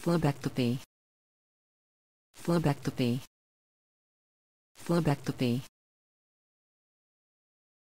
Phlebectopy. Phlebectopy. Phlebectopy.